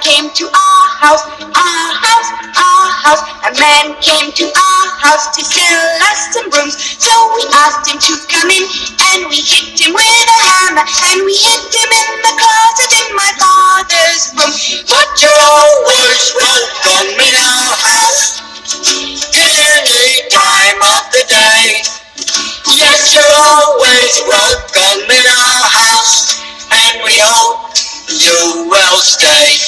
came to our house, our house, our house. A man came to our house to sell us some brooms. So we asked him to come in, and we hit him with a hammer, and we hit him in the closet in my father's room. But you're always welcome in our house. Any time of the day. Yes, you're always welcome in our house. And we hope you will stay.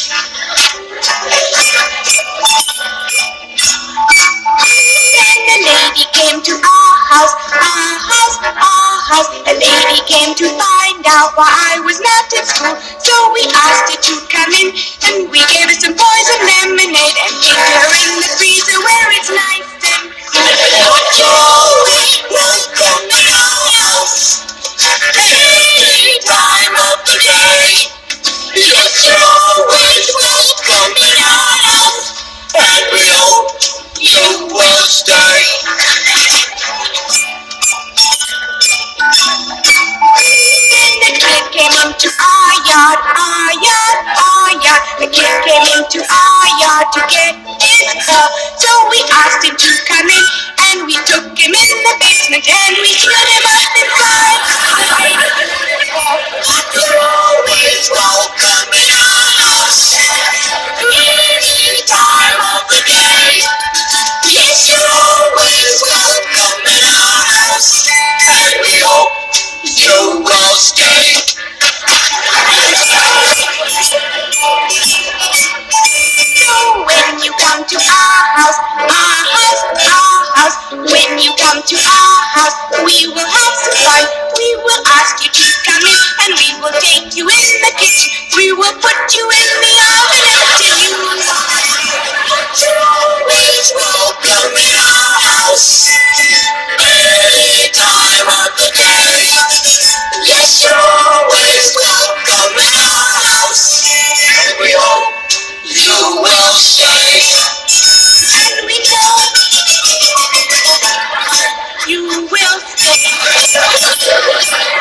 Lady came to find out why I was not at school. So we asked her to come in, and we gave her some poison lemonade came into our yard, our yard, our yard. The kid came into our yard to get his ball. So we asked him to come in, and we took him in the basement, and we put him you come to our house, our house, our house, when you come to our house, we will have some fun. We will ask you to come in, and we will take you in the kitchen. We will put you in Thank you.